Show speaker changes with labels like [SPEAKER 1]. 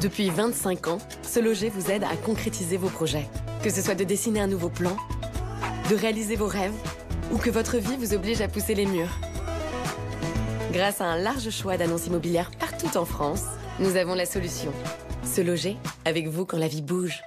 [SPEAKER 1] Depuis 25 ans, Se Loger vous aide à concrétiser vos projets. Que ce soit de dessiner un nouveau plan, de réaliser vos rêves ou que votre vie vous oblige à pousser les murs. Grâce à un large choix d'annonces immobilières partout en France, nous avons la solution. Se loger avec vous quand la vie bouge.